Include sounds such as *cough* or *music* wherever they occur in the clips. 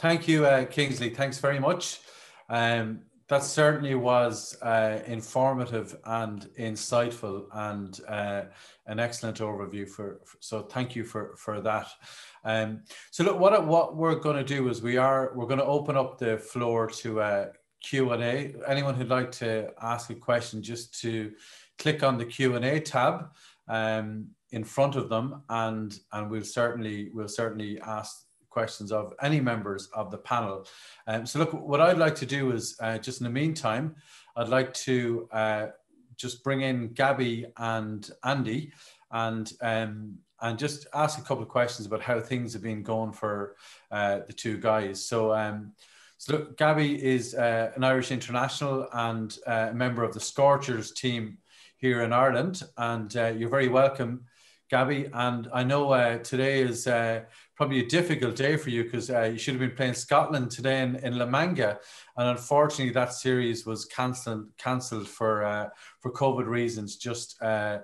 Thank you, uh, Kingsley. Thanks very much. Um, that certainly was uh, informative and insightful and uh, an excellent overview for, for, so thank you for for that um, so look what what we're going to do is we are we're going to open up the floor to uh, q&a anyone who'd like to ask a question just to click on the q&a tab um, in front of them and and we'll certainly we'll certainly ask questions of any members of the panel. Um, so look, what I'd like to do is uh, just in the meantime, I'd like to uh, just bring in Gaby and Andy and um, and just ask a couple of questions about how things have been going for uh, the two guys. So, um, so look, Gaby is uh, an Irish international and uh, a member of the Scorchers team here in Ireland, and uh, you're very welcome, Gaby. And I know uh, today is uh, probably a difficult day for you because uh, you should have been playing Scotland today in, in La Manga, and unfortunately that series was cancelled cancelled for uh, for COVID reasons. Just uh,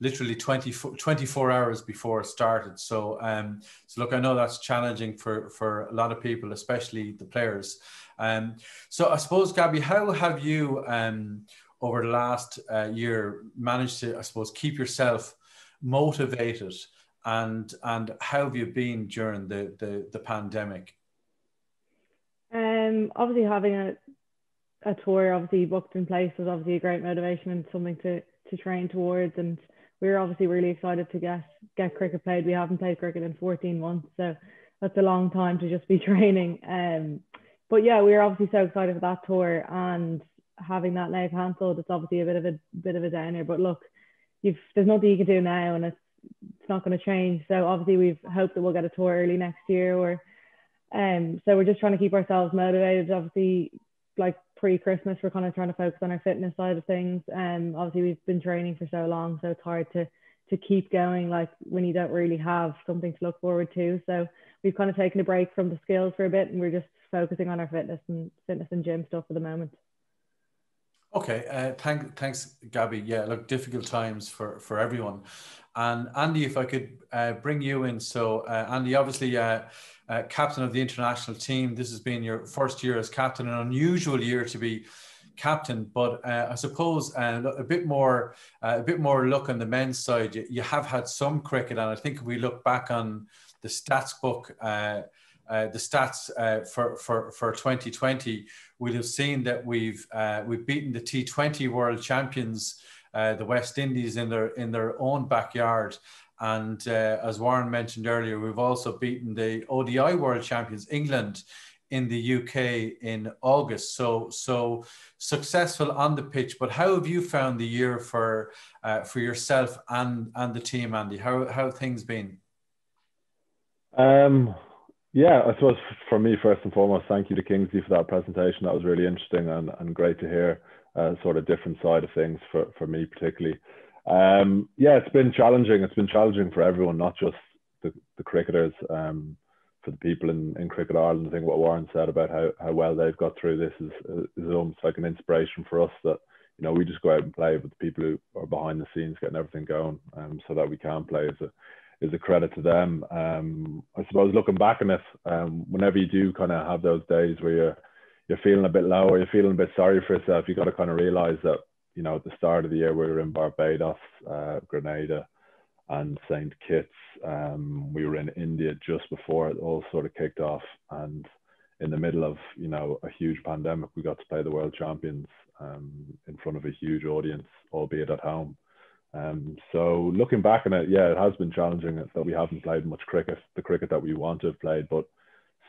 literally 20, 24 hours before it started. So, um, so look, I know that's challenging for for a lot of people, especially the players. Um, so I suppose, Gaby, how have you um, over the last uh, year managed to, I suppose, keep yourself motivated? And and how have you been during the the, the pandemic? Um, obviously having a a tour obviously booked in place was obviously a great motivation and something to to train towards and we are obviously really excited to get get cricket played. We haven't played cricket in 14 months, so that's a long time to just be *laughs* training. Um, but yeah, we are obviously so excited for that tour and having that now cancelled. It's obviously a bit of a bit of a downer, but look, you've there's nothing you can do now, and it's it's not going to change. So obviously we've hoped that we'll get a tour early next year or um so we're just trying to keep ourselves motivated. Obviously like pre-Christmas we're kind of trying to focus on our fitness side of things. Um obviously we've been training for so long so it's hard to to keep going like when you don't really have something to look forward to. So we've kind of taken a break from the skills for a bit and we're just focusing on our fitness and fitness and gym stuff at the moment. Okay, uh, thank, thanks, Gaby. Yeah, look, difficult times for, for everyone. And Andy, if I could uh, bring you in. So, uh, Andy, obviously, uh, uh, captain of the international team. This has been your first year as captain, an unusual year to be captain. But uh, I suppose a bit more, a bit more look on the men's side. You, you, have had some cricket, and I think if we look back on the stats book. Uh, the stats uh, for, for, for 2020, we'll have seen that we've, uh, we've beaten the T20 world champions, uh, the West Indies, in their, in their own backyard. And uh, as Warren mentioned earlier, we've also beaten the ODI world champions, England, in the UK in August. So, so successful on the pitch. But how have you found the year for uh, for yourself and and the team, Andy? How how have things been? Um, yeah, I suppose for me, first and foremost, thank you to Kingsley for that presentation. That was really interesting and, and great to hear uh, sort of different side of things for, for me particularly. Um, yeah, it's been challenging. It's been challenging for everyone, not just the, the cricketers, um, for the people in, in Cricket Ireland. I think what Warren said about how, how well they've got through this is, is almost like an inspiration for us that, you know, we just go out and play, but the people who are behind the scenes getting everything going um, so that we can play is a, is a credit to them. Um, I suppose looking back on it, um, whenever you do kind of have those days where you're you're feeling a bit low or you're feeling a bit sorry for yourself, you got to kind of realize that you know at the start of the year we were in Barbados, uh, Grenada, and Saint Kitts. Um, we were in India just before it all sort of kicked off, and in the middle of you know a huge pandemic, we got to play the world champions um, in front of a huge audience, albeit at home. Um, so looking back on it, yeah, it has been challenging that we haven't played much cricket, the cricket that we want to have played, but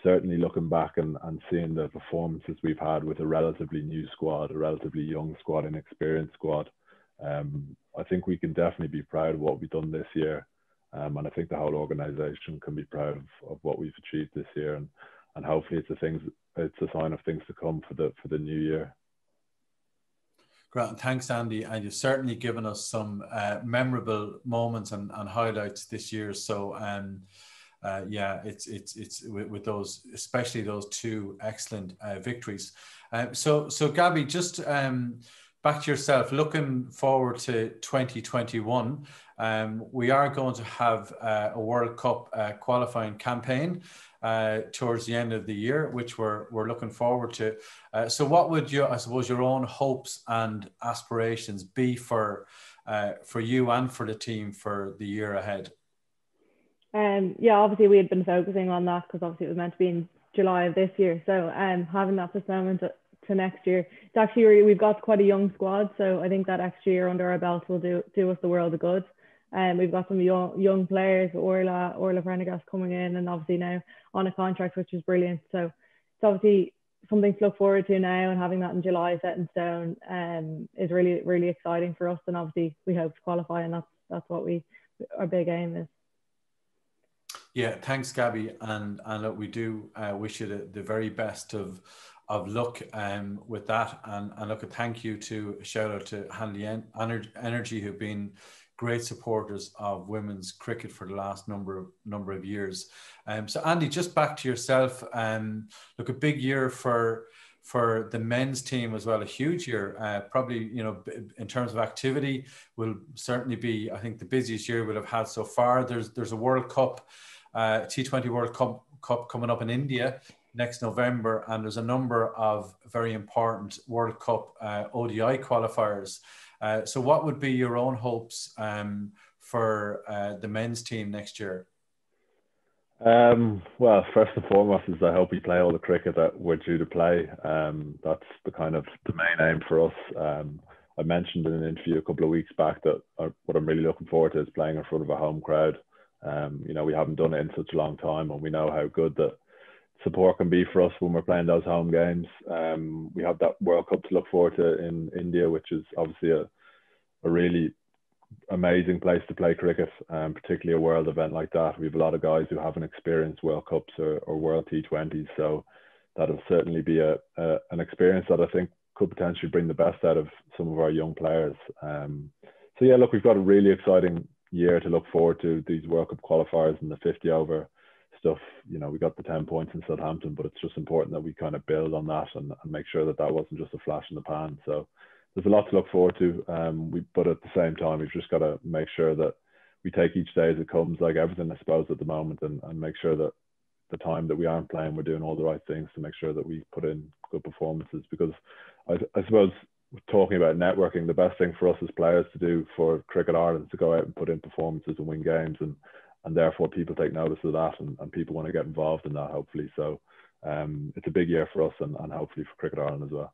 certainly looking back and, and seeing the performances we've had with a relatively new squad, a relatively young squad, an experienced squad, um, I think we can definitely be proud of what we've done this year. Um, and I think the whole organisation can be proud of, of what we've achieved this year, and, and hopefully it's a things it's a sign of things to come for the for the new year. Great, thanks, Andy. And you've certainly given us some uh, memorable moments and, and, highlights this year. So, um, uh, yeah, it's it's it's with, with, those, especially those two excellent uh, victories. Uh, so, so Gaby, just um, back to yourself. Looking forward to 2021, um, we are going to have uh, a World Cup uh, qualifying campaign. Uh, towards the end of the year, which we're, we're looking forward to. Uh, so, what would your, I suppose, your own hopes and aspirations be for uh, for you and for the team for the year ahead? Um, yeah, obviously we had been focusing on that because obviously it was meant to be in July of this year. So um, having that postponement to, to next year, it's actually we've got quite a young squad. So I think that extra year under our belt will do do us the world of good. And um, we've got some young young players, Orla Orla Prendergast coming in, and obviously now on a contract, which is brilliant. So it's obviously something to look forward to now, and having that in July set in stone um, is really really exciting for us. And obviously we hope to qualify, and that's that's what we our big aim is. Yeah, thanks, Gaby, and and look, we do uh, wish you the, the very best of of luck um, with that, and and look, a thank you to a shout out to Hanley Energy who've been great supporters of women's cricket for the last number of number of years. Um, so Andy, just back to yourself. Um, look, a big year for for the men's team as well. A huge year, uh, probably you know in terms of activity will certainly be I think the busiest year we'll have had so far. There's there's a World Cup uh, T20 World Cup, Cup coming up in India next November, and there's a number of very important World Cup uh, ODI qualifiers. Uh, so, what would be your own hopes um, for uh, the men's team next year? Um, well, first and foremost is I hope we play all the cricket that we're due to play. Um, that's the kind of the main aim for us. Um, I mentioned in an interview a couple of weeks back that uh, what I'm really looking forward to is playing in front of a home crowd. Um, you know, we haven't done it in such a long time, and we know how good the support can be for us when we're playing those home games. Um, we have that World Cup to look forward to in India, which is obviously a, a really amazing place to play cricket, um, particularly a world event like that. We have a lot of guys who haven't experienced World Cups or, or World T20s, so that'll certainly be a, a, an experience that I think could potentially bring the best out of some of our young players. Um, so yeah, look, we've got a really exciting year to look forward to these World Cup qualifiers and the 50 over stuff. You know, we got the 10 points in Southampton, but it's just important that we kind of build on that and, and make sure that that wasn't just a flash in the pan. So there's a lot to look forward to. Um, we, but at the same time, we've just got to make sure that we take each day as it comes, like everything, I suppose, at the moment, and, and make sure that the time that we aren't playing, we're doing all the right things to make sure that we put in good performances. Because I, I suppose talking about networking, the best thing for us as players to do for Cricket Ireland is to go out and put in performances and win games, and and therefore people take notice of that, and, and people want to get involved in that. Hopefully, so um, it's a big year for us, and, and hopefully for Cricket Ireland as well.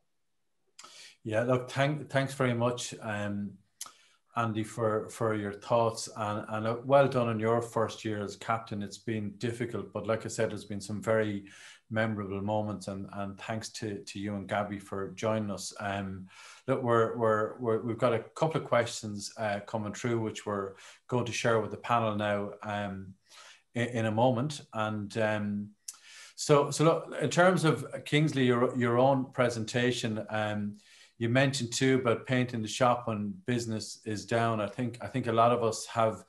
Yeah, look, thank, thanks very much, um, Andy, for for your thoughts, and and uh, well done on your first year as captain. It's been difficult, but like I said, there's been some very memorable moments and and thanks to to you and Gaby for joining us. Um, look, we're we're, we're we've got a couple of questions uh, coming through which we're going to share with the panel now um, in, in a moment. And um, so so look, in terms of Kingsley, your your own presentation. Um, you mentioned too about painting the shop when business is down. I think I think a lot of us have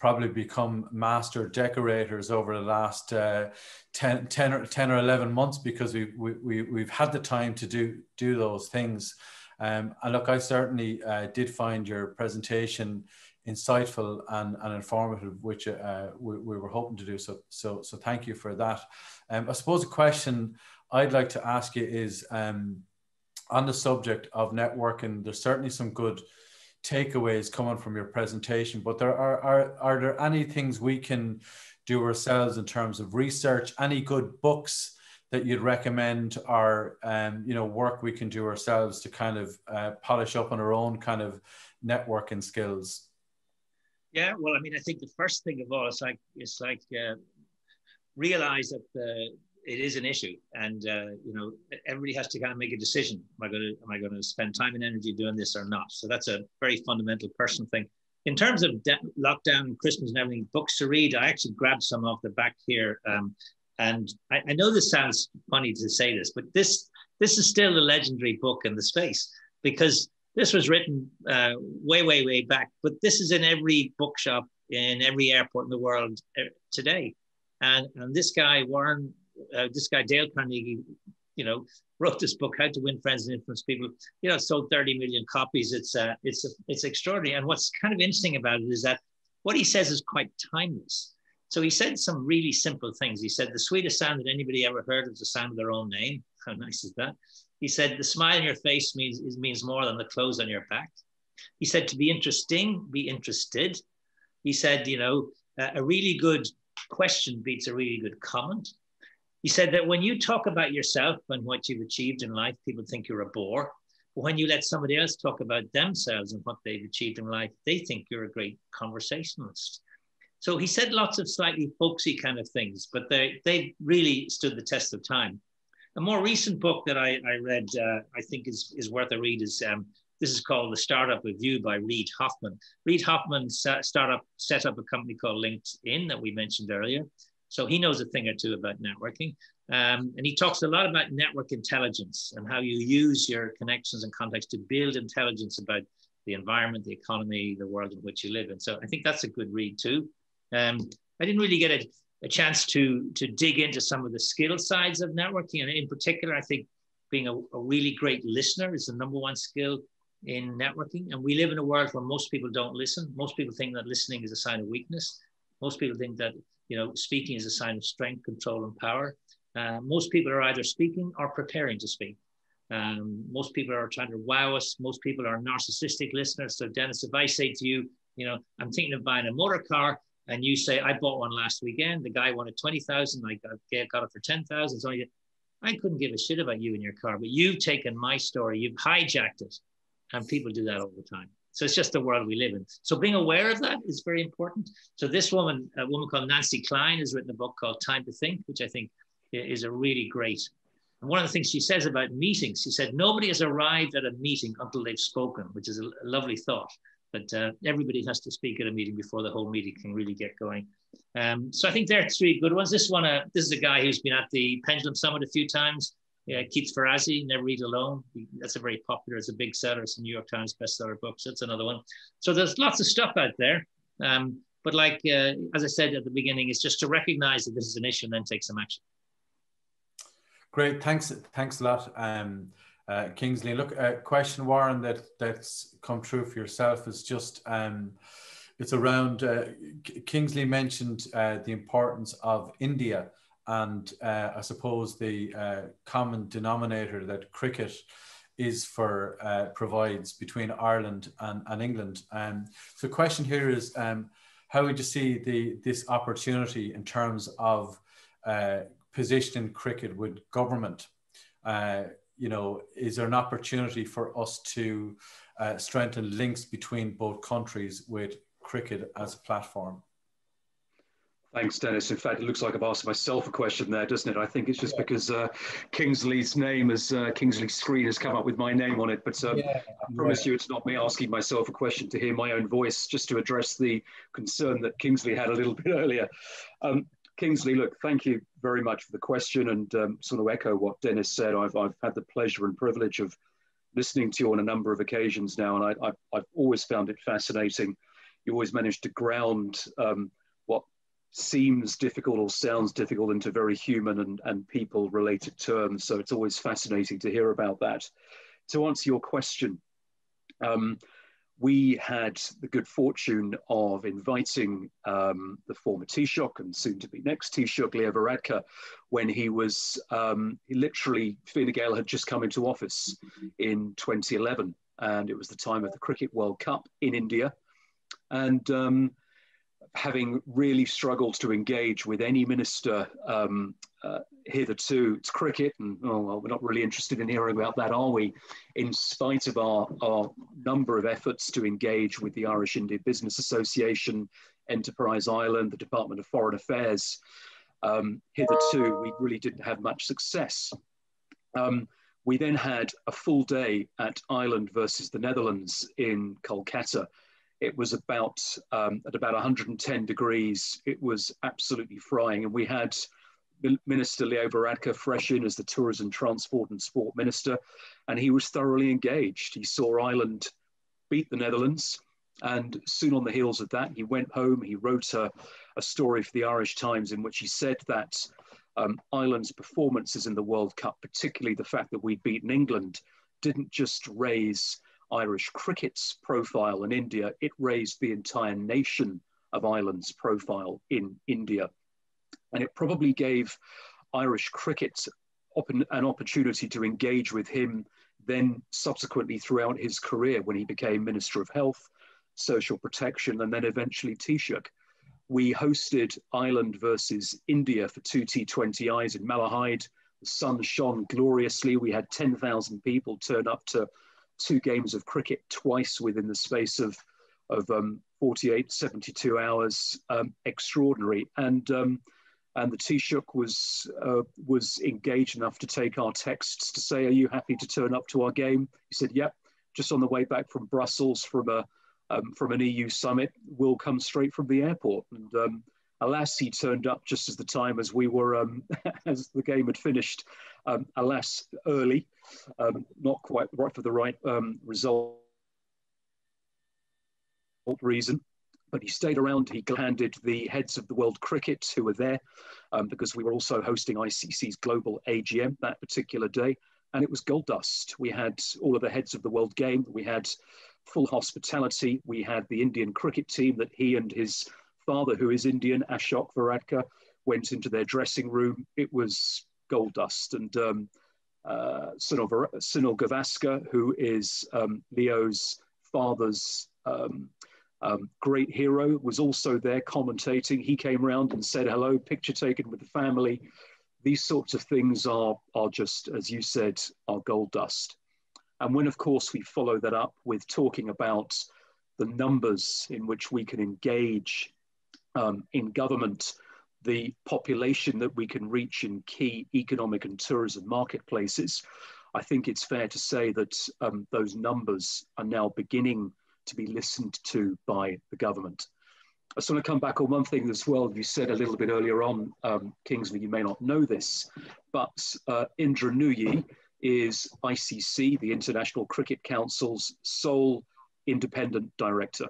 probably become master decorators over the last uh, 10, 10, or, 10 or 11 months because we, we, we, we've had the time to do, do those things. Um, and look, I certainly uh, did find your presentation insightful and, and informative, which uh, we, we, were hoping to do. So, so, so thank you for that. Um, I suppose a question I'd like to ask you is um, on the subject of networking, there's certainly some good takeaways coming from your presentation, but there are, are, are there any things we can do ourselves in terms of research, any good books that you'd recommend or, um, you know, work we can do ourselves to kind of uh, polish up on our own kind of networking skills? Yeah, well, I mean, I think the first thing of all is like, it's like uh, realize that the, it is an issue, and uh, you know everybody has to kind of make a decision. Am I going to am I going to spend time and energy doing this or not? So that's a very fundamental personal thing. In terms of de- lockdown and Christmas and everything, books to read, I actually grabbed some off the back here, um, and I, I know this sounds funny to say this, but this this is still a legendary book in the space because this was written uh, way, way, way back. But this is in every bookshop in every airport in the world uh, today. And, and this guy, Warren uh, this guy Dale Carnegie, you know, wrote this book, How to Win Friends and Influence People. You know, sold 30 million copies. It's uh, it's it's extraordinary. And what's kind of interesting about it is that what he says is quite timeless. So he said some really simple things. He said, the sweetest sound that anybody ever heard is the sound of their own name. *laughs* How nice is that? He said, the smile on your face means, means more than the clothes on your back. He said, to be interesting, be interested. He said, you know, a really good question beats a really good comment. He said that when you talk about yourself and what you've achieved in life, people think you're a bore. But when you let somebody else talk about themselves and what they've achieved in life, they think you're a great conversationalist. So he said lots of slightly folksy kind of things, but they, they really stood the test of time. A more recent book that I, I read, uh, I think is, is worth a read, is um, this is called The Startup of You by Reid Hoffman. Reid Hoffman startup, set up a company called LinkedIn that we mentioned earlier. So he knows a thing or two about networking. Um, and he talks a lot about network intelligence and how you use your connections and contacts to build intelligence about the environment, the economy, the world in which you live in. So I think that's a good read too. Um, I didn't really get a, a, chance to, to dig into some of the skill sides of networking. And in particular, I think being a, a really great listener is the number one skill in networking. And we live in a world where most people don't listen. Most people think that listening is a sign of weakness. Most people think that you know speaking is a sign of strength, control, and power. Uh, most people are either speaking or preparing to speak. Um, most people are trying to wow us. Most people are narcissistic listeners. So, Dennis, if I say to you, you know, I'm thinking of buying a motor car, and you say, I bought one last weekend. The guy wanted 20,000. I got, got it for 10,000. So I couldn't give a shit about you and your car, but you've taken my story, you've hijacked it. And people do that all the time. So it's just the world we live in. So being aware of that is very important. So this woman, a woman called Nancy Kline, has written a book called Time to Think, which I think is a really great. And one of the things she says about meetings, she said, nobody has arrived at a meeting until they've spoken, which is a lovely thought. But uh, everybody has to speak at a meeting before the whole meeting can really get going. Um, so I think there are three good ones. This one, uh, this is a guy who's been at the Pendulum Summit a few times. Yeah, Keith Ferrazzi, Never Eat Alone. That's a very popular, it's a big seller. It's a New York Times bestseller book. So that's another one. So there's lots of stuff out there. Um, but like, uh, as I said at the beginning, it's just to recognize that this is an issue and then take some action. Great, thanks, thanks a lot. Um, uh, Kingsley. Look, a question, Warren, that that's come true for yourself is just um, it's around. Uh, Kingsley mentioned uh, the importance of India, and uh, I suppose the uh, common denominator that cricket is for uh, provides between Ireland and, and England. Um, so, the question here is, um, how would you see the this opportunity in terms of positioning cricket with government? Uh, you know, is there an opportunity for us to uh, strengthen links between both countries with cricket as a platform? Thanks, Dennis. In fact, it looks like I've asked myself a question there, doesn't it? I think it's just yeah. because uh, Kingsley's name as uh, Kingsley's screen has come up with my name on it. But um, yeah. I promise yeah. you, it's not me asking myself a question to hear my own voice, just to address the concern that Kingsley had a little *laughs* bit earlier. Um, Kingsley, look, thank you very much for the question and um, sort of echo what Dennis said. I've, I've had the pleasure and privilege of listening to you on a number of occasions now, and I, have always found it fascinating. You always manage to ground um, seems difficult or sounds difficult into very human and, and people related terms. So it's always fascinating to hear about that. To answer your question, um, we had the good fortune of inviting um, the former Taoiseach and soon to be next Taoiseach, Leo Varadkar, when he was um, he literally, Fine Gael had just come into office in 2011, and it was the time of the Cricket World Cup in India. And um, having really struggled to engage with any minister um, uh, hitherto, it's cricket, and oh, well, we're not really interested in hearing about that, are we? In spite of our, our number of efforts to engage with the Irish India Business Association, Enterprise Ireland, the Department of Foreign Affairs, um, hitherto we really didn't have much success. Um, we then had a full day at Ireland versus the Netherlands in Kolkata, it was about um, at about 110 degrees. It was absolutely frying, and we had Minister Leo Varadkar fresh in as the Tourism, Transport and Sport Minister, and he was thoroughly engaged. He saw Ireland beat the Netherlands, and soon on the heels of that, he went home. He wrote a, a story for the Irish Times in which he said that um, Ireland's performances in the World Cup, particularly the fact that we'd beaten England, didn't just raise Irish cricket's profile in India, it raised the entire nation of Ireland's profile in India. And it probably gave Irish cricket an opportunity to engage with him then subsequently throughout his career when he became Minister of Health, Social Protection, and then eventually Taoiseach. We hosted Ireland versus India for two T20Is in Malahide. The sun shone gloriously. We had 10,000 people turn up to two games of cricket twice within the space of, of um, 48, 72 hours. Um, extraordinary. And um, and the Taoiseach was uh, was engaged enough to take our texts to say, "Are you happy to turn up to our game?" He said, "Yep." Just on the way back from Brussels from a um, from an EU summit, we'll come straight from the airport. And um, alas, he turned up just as the time as we were um, *laughs* as the game had finished. Um, alas, early, um, not quite right for the right um, result reason but he stayed around. He handed the heads of the world cricket who were there um, because we were also hosting ICC's global AGM that particular day. And it was gold dust. We had all of the heads of the world game. We had full hospitality. We had the Indian cricket team that he and his father, who is Indian, Ashok Varadkar, went into their dressing room. It was gold dust. And um, uh, Sunil, Gavaskar, who is um, Leo's father's um, um, great hero was also there commentating. He came around and said hello, picture taken with the family. These sorts of things are, are just, as you said, are gold dust. And when, of course, we follow that up with talking about the numbers in which we can engage um, in government, the population that we can reach in key economic and tourism marketplaces, I think it's fair to say that um, those numbers are now beginning to be listened to by the government. I just want to come back on one thing as well. You said a little bit earlier on, um, Kingsley, you may not know this, but uh, Indra Nooyi is ICC, the International Cricket Council's sole independent director.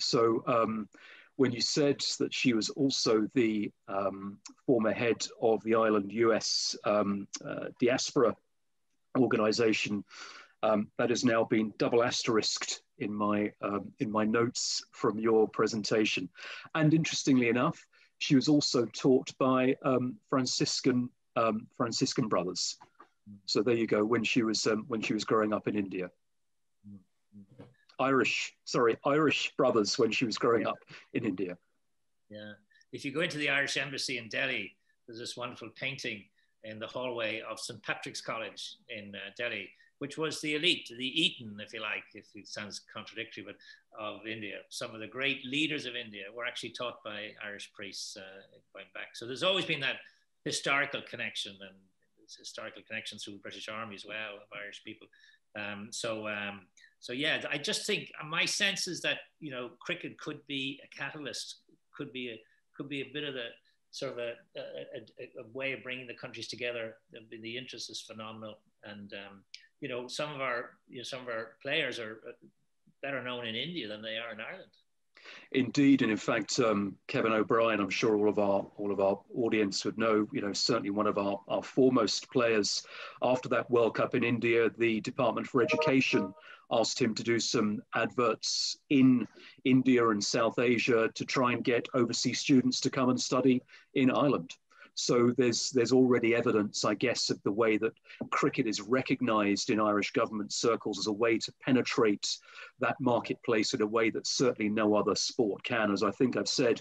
So um, when you said that she was also the um, former head of the Ireland US um, uh, diaspora organization, um, that has now been double asterisked in my um, in my notes from your presentation. And interestingly enough, she was also taught by um, Franciscan um, Franciscan brothers. So there you go. When she was when she was growing up in India, Irish sorry Irish brothers when she was growing up in India. Yeah, if you go into the Irish Embassy in Delhi, there's this wonderful painting in the hallway of St Patrick's College in uh, Delhi which was the elite, the Eton, if you like, if it sounds contradictory, but of India. Some of the great leaders of India were actually taught by Irish priests uh, going back. So there's always been that historical connection and historical connection through the British Army as well of Irish people. Um, so, um, so yeah, I just think my sense is that you know cricket could be a catalyst, could be a could be a bit of the sort of a, a, a way of bringing the countries together. The, interest is phenomenal, and um, you know, some of our you know, some of our players are uh, better known in India than they are in Ireland. Indeed, and in fact, um, Kevin O'Brien, I'm sure all of our all of our audience would know. You know, certainly one of our, our foremost players after that World Cup in India. The Department for Education asked him to do some adverts in India and South Asia to try and get overseas students to come and study in Ireland. So there's there's already evidence, I guess, of the way that cricket is recognised in Irish government circles as a way to penetrate that marketplace in a way that certainly no other sport can. As I think I've said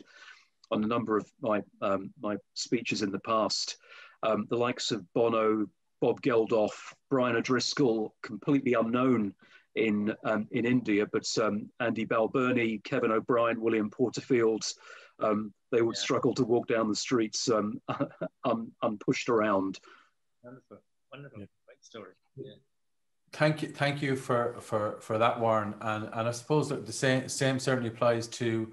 on a number of my um, my speeches in the past, um, the likes of Bono, Bob Geldof, Brian O'Driscoll, completely unknown in um, in India, but um, Andy Balbirnie, Kevin O'Brien, William Porterfield, um, they would yeah. struggle to walk down the streets um, *laughs* un, unpushed around. Wonderful, wonderful, yeah. great story. Yeah. Thank you, thank you for for for that, Warren. And and I suppose that the same same certainly applies to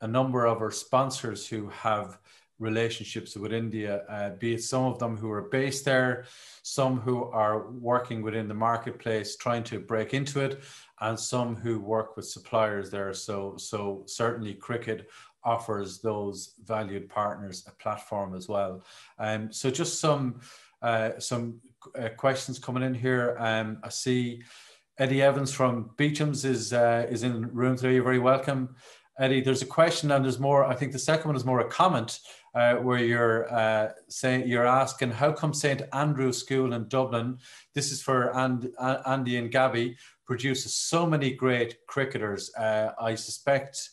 a number of our sponsors who have relationships with India, uh, be it some of them who are based there, some who are working within the marketplace trying to break into it, and some who work with suppliers there. So, so certainly cricket offers those valued partners a platform as well. Um, so just some uh, some uh, questions coming in here. Um, I see Eddie Evans from Beecham's is uh, is in the room today. You're very welcome. Eddie, there's a question and there's more. I think the second one is more a comment uh, where you're uh, saying you're asking how come St Andrew School in Dublin, this is for and, Andy and Gaby, produces so many great cricketers. Uh, I suspect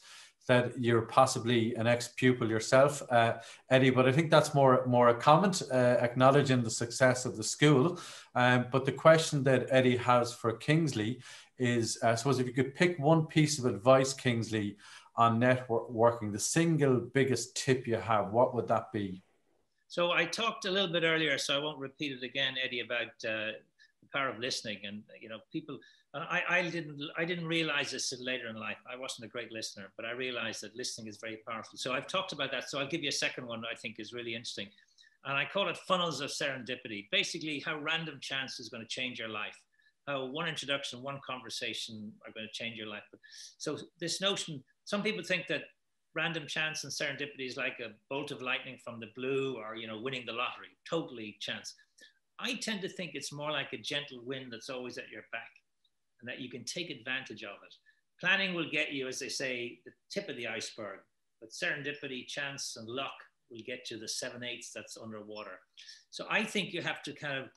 that you're possibly an ex-pupil yourself, uh, Eddie. But I think that's more more a comment uh, acknowledging the success of the school. Um, but the question that Eddie has for Kingsley is, I suppose, if you could pick one piece of advice, Kingsley, on networking, the single biggest tip you have, what would that be? So I talked a little bit earlier, so I won't repeat it again, Eddie, about uh, the power of listening. And you know, people I, I didn't I didn't realize this later in life. I wasn't a great listener, but I realized that listening is very powerful. So I've talked about that. So I'll give you a second one I think is really interesting. And I call it funnels of serendipity. Basically, how random chance is going to change your life. How one introduction, one conversation are going to change your life. So this notion, some people think that random chance and serendipity is like a bolt of lightning from the blue or you know winning the lottery totally chance i tend to think it's more like a gentle wind that's always at your back and that you can take advantage of it. Planning will get you, as they say, the tip of the iceberg, but serendipity, chance, and luck will get you the seven eighths that's underwater. So I think you have to kind of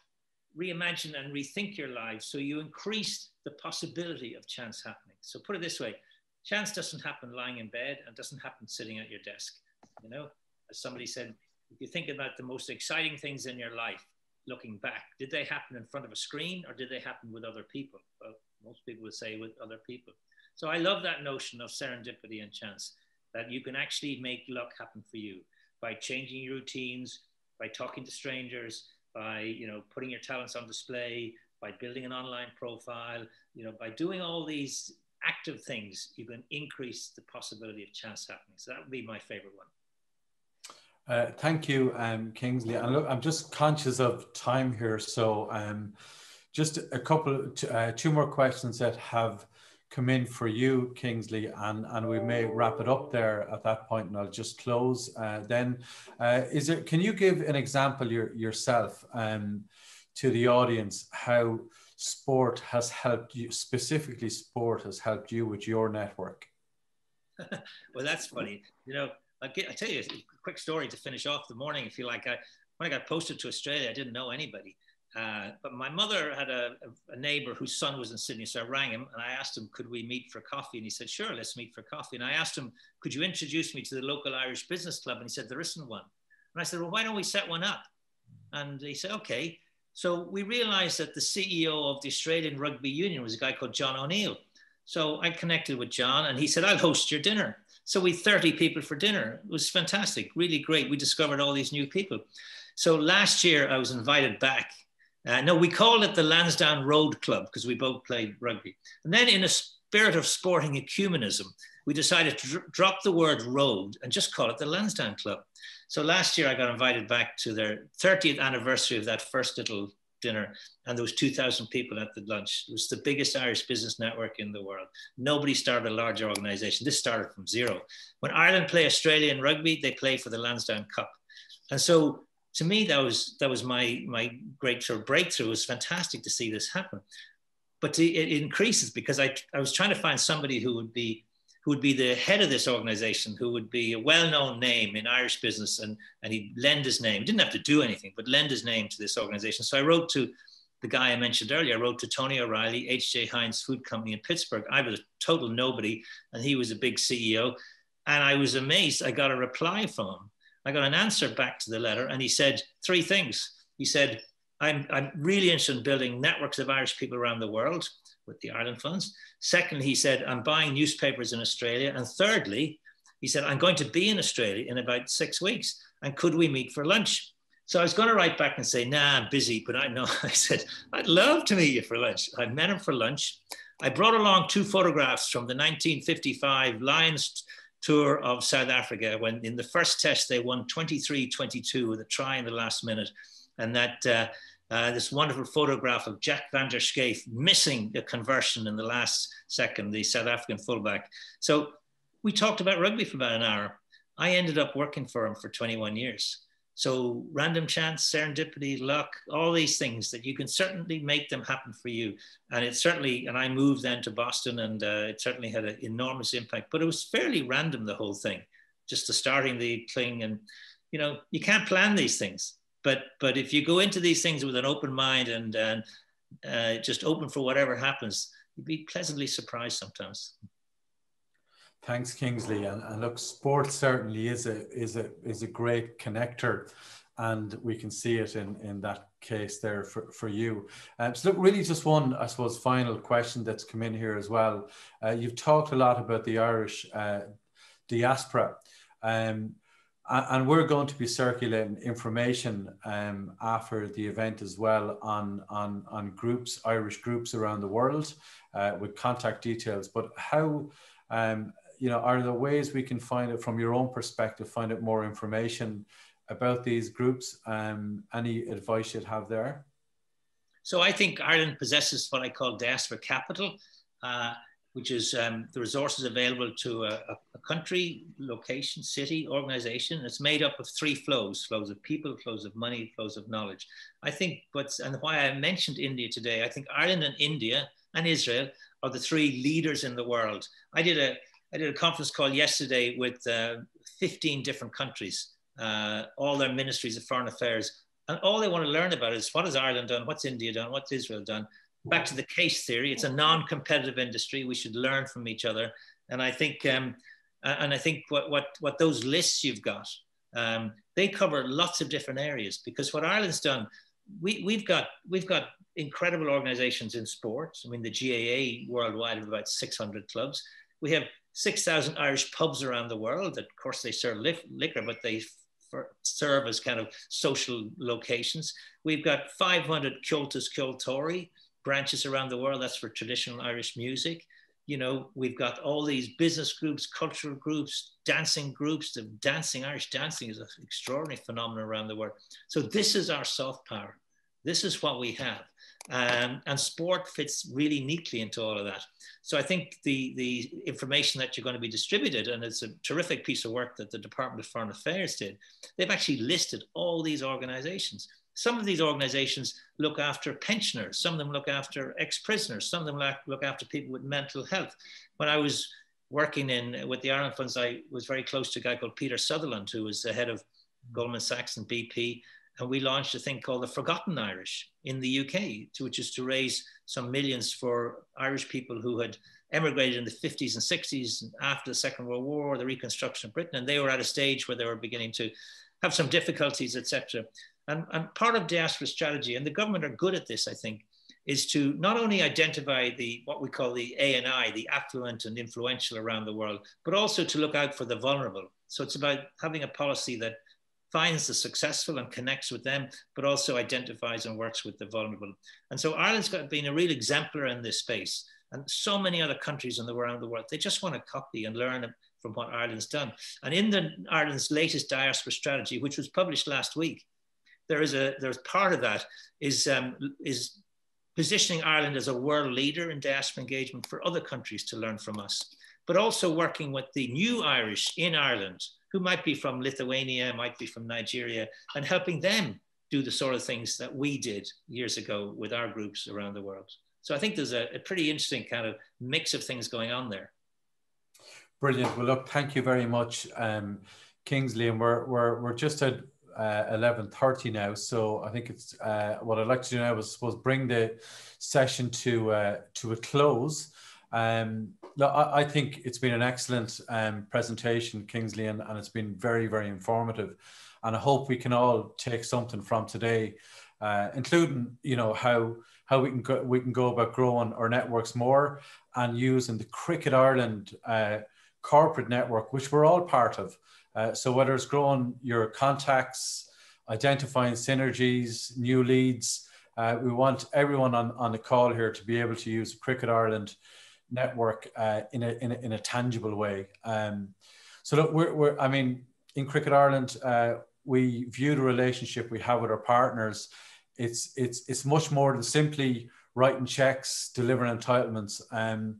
reimagine and rethink your life so you increase the possibility of chance happening. So put it this way chance doesn't happen lying in bed and doesn't happen sitting at your desk. You know, as somebody said, if you think about the most exciting things in your life, looking back, did they happen in front of a screen or did they happen with other people? Well, most people would say with other people. So I love that notion of serendipity and chance that you can actually make luck happen for you by changing your routines, by talking to strangers, by you know putting your talents on display, by building an online profile, you know, by doing all these active things, you can increase the possibility of chance happening. So that would be my favorite one. Uh, thank you, um, Kingsley. And look, I'm just conscious of time here, so um, just a couple, uh, two more questions that have come in for you, Kingsley, and, and we may wrap it up there at that point, and I'll just close. Uh, then, uh, is there? Can you give an example your, yourself um, to the audience how sport has helped you, specifically sport has helped you with your network? *laughs* well, that's funny. You know, I'll, get, I'll tell you a quick story to finish off the morning. If you like, I, when I got posted to Australia, I didn't know anybody. Uh, but my mother had a, a, neighbor whose son was in Sydney. So I rang him and I asked him, could we meet for coffee? And he said, sure, let's meet for coffee. And I asked him, could you introduce me to the local Irish business club? And he said, there isn't one. And I said, well, why don't we set one up? And he said, okay. So we realized that the CEO of the Australian Rugby Union was a guy called John O'Neill. So I connected with John and he said, I'll host your dinner. So we 30 people for dinner. It was fantastic, really great. We discovered all these new people. So last year I was invited back uh, no, we called it the Lansdowne Road Club because we both played rugby. And then, in a spirit of sporting ecumenism, we decided to dr- drop the word road and just call it the Lansdowne Club. So last year, I got invited back to their 30th anniversary of that first little dinner, and there was 2,000 people at the lunch. It was the biggest Irish business network in the world. Nobody started a larger organization. This started from zero. When Ireland play Australian rugby, they play for the Lansdowne Cup. And so to me, that was that was my my great sort of breakthrough. It was fantastic to see this happen, but to, it increases because I I was trying to find somebody who would be would be the head of this organization, who would be a well-known name in Irish business, and and he'd lend his name. He didn't have to do anything, but lend his name to this organization. So I wrote to the guy I mentioned earlier. I wrote to Tony O'Reilly, H.J. Heinz Food Company in Pittsburgh. I was a total nobody, and he was a big CEO. And I was amazed. I got a reply from him I got an answer back to the letter, and he said three things. He said, I'm, I'm really interested in building networks of Irish people around the world with the Ireland Funds. Secondly, he said, I'm buying newspapers in Australia. And thirdly, he said, I'm going to be in Australia in about six weeks. And could we meet for lunch? So I was going to write back and say, nah, I'm busy. But I know, *laughs* I said, I'd love to meet you for lunch. I met him for lunch. I brought along two photographs from the 1955 Lions tour of South Africa when in the first test they won 23-22 with a try in the last minute. And that uh, uh, this wonderful photograph of Jack van der Schyff missing a conversion in the last second, the South African fullback. So we talked about rugby for about an hour. I ended up working for him for 21 years. So random chance, serendipity, luck, all these things that you can certainly make them happen for you. And it certainly, and I moved then to Boston and uh, it certainly had an enormous impact, but it was fairly random, the whole thing, just the starting the thing. And, you know, you can't plan these things, but, but if you go into these things with an open mind and, and uh, just open for whatever happens, you'd be pleasantly surprised sometimes. Thanks, Kingsley. And, and look, sport certainly is a is a is a great connector, and we can see it in in that case there for, for you. Um, so look, really just one, I suppose, final question that's come in here as well. Uh, you've talked a lot about the Irish uh, diaspora. Um, and we're going to be circulating information um, after the event as well on, on, on groups, Irish groups around the world uh, with contact details. But how, um, you know, are there ways we can find it from your own perspective, find out more information about these groups? Um, any advice you'd have there? So I think Ireland possesses what I call diaspora capital, uh, which is um, the resources available to a, a, country, location, city, organization. It's made up of three flows, flows of people, flows of money, flows of knowledge. I think, what's, and why I mentioned India today, I think Ireland and India and Israel are the three leaders in the world. I did a, I did a conference call yesterday with uh, 15 different countries, uh, all their ministries of foreign affairs. And all they want to learn about is what has Ireland done? What's India done? What's Israel done? Back to the case theory, it's a non-competitive industry. We should learn from each other. And I think, um, and I think what, what, what those lists you've got, um, they cover lots of different areas because what Ireland's done, we, we've got, we've got incredible organizations in sports. I mean, the GAA worldwide have about 600 clubs. We have 6,000 Irish pubs around the world. Of course, they serve liquor, but they serve as kind of social locations. We've got 500 Comhaltas Ceoltóirí branches around the world. That's for traditional Irish music. You know, we've got all these business groups, cultural groups, dancing groups. The dancing, Irish dancing is an extraordinary phenomenon around the world. So this is our soft power. This is what we have. Um, and sport fits really neatly into all of that. So I think the, the information that you're going to be distributed, and it's a terrific piece of work that the Department of Foreign Affairs did, they've actually listed all these organizations. Some of these organizations look after pensioners, some of them look after ex-prisoners, some of them look after people with mental health. When I was working in with the Ireland Funds, I was very close to a guy called Peter Sutherland, who was the head of Goldman Sachs and BP, and we launched a thing called the Forgotten Irish in the UK, to, which is to raise some millions for Irish people who had emigrated in the 50s and 60s after the Second World War, the reconstruction of Britain, and they were at a stage where they were beginning to have some difficulties, etc. And, and part of diaspora strategy, and the government are good at this, I think, is to not only identify the what we call the ANI, the affluent and influential around the world, but also to look out for the vulnerable. So it's about having a policy that finds the successful and connects with them, but also identifies and works with the vulnerable. And so Ireland's got been a real exemplar in this space. And so many other countries in the, around the world, they just want to copy and learn from what Ireland's done. And in the Ireland's latest diaspora strategy, which was published last week, there is a there's part of that is um, is positioning Ireland as a world leader in diaspora engagement for other countries to learn from us, but also working with the new Irish in Ireland who might be from Lithuania, might be from Nigeria, and helping them do the sort of things that we did years ago with our groups around the world. So I think there's a, a pretty interesting kind of mix of things going on there. Brilliant. Well, look, thank you very much, um, Kingsley. And we're, we're, we're just at uh, 11.30 now. So I think it's uh, what I'd like to do now is, suppose, bring the session to, uh, to a close. Um, I, think it's been an excellent um, presentation, Kingsley, and, and, it's been very, very informative. And I hope we can all take something from today, uh, including, you know, how how we can go, we can go about growing our networks more and using the Cricket Ireland uh, corporate network, which we're all part of. Uh, so whether it's growing your contacts, identifying synergies, new leads, uh, we want everyone on, on the call here to be able to use Cricket Ireland network uh, in, a, in, a, in a tangible way. Um, so look, we're, we're, I mean, in Cricket Ireland, uh, we view the relationship we have with our partners. It's, it's, it's much more than simply writing checks, delivering entitlements. Um,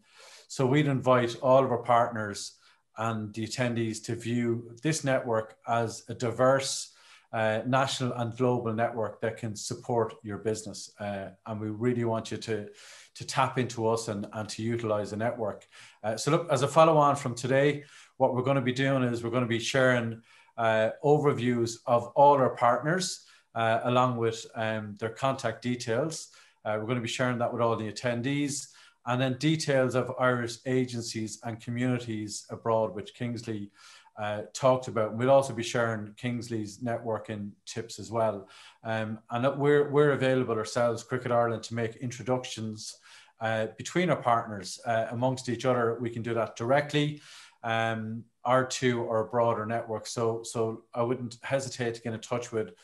so we'd invite all of our partners and the attendees to view this network as a diverse uh, national and global network that can support your business. Uh, and we really want you to, to tap into us and, and to utilize the network. Uh, so look, as a follow on from today, what we're going to be doing is we're going to be sharing uh, overviews of all our partners uh, along with um, their contact details. Uh, we're going to be sharing that with all the attendees and then details of Irish agencies and communities abroad, which Kingsley uh, talked about. We'll also be sharing Kingsley's networking tips as well. Um, and we're, we're available ourselves, Cricket Ireland, to make introductions uh, between our partners uh, amongst each other. We can do that directly um, or to our broader network. So, so I wouldn't hesitate to get in touch with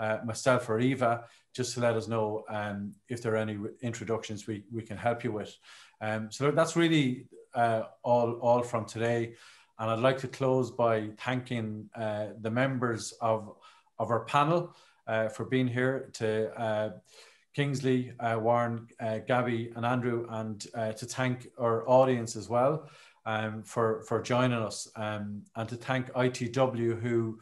uh, myself or Eva just to let us know um, if there are any introductions we, we can help you with. Um, so that's really uh, all, all from today. And I'd like to close by thanking uh, the members of, of our panel uh, for being here to uh, Kingsley, uh, Warren, uh, Gaby and Andrew, and to thank our audience as well um, for, for joining us um, and to thank ITW who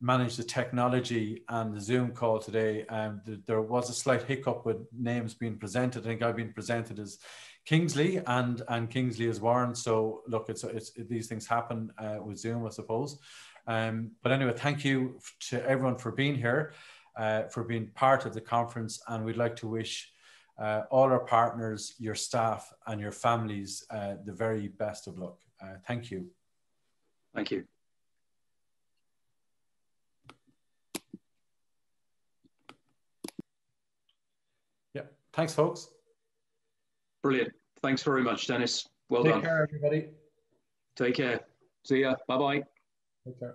manage the technology and the Zoom call today. Um, th there was a slight hiccup with names being presented. I think I've been presented as Kingsley and and Kingsley as Warren. So look, it's it's these things happen uh, with Zoom, I suppose. Um, but anyway, thank you to everyone for being here, uh, for being part of the conference, and we'd like to wish. Uh, all our partners, your staff, and your families uh, the very best of luck. Uh, thank you. Thank you. Thanks, folks. Brilliant. Thanks very much, Dennis. Well Take done. Take care, everybody. Take care. See ya. Bye bye. Take care.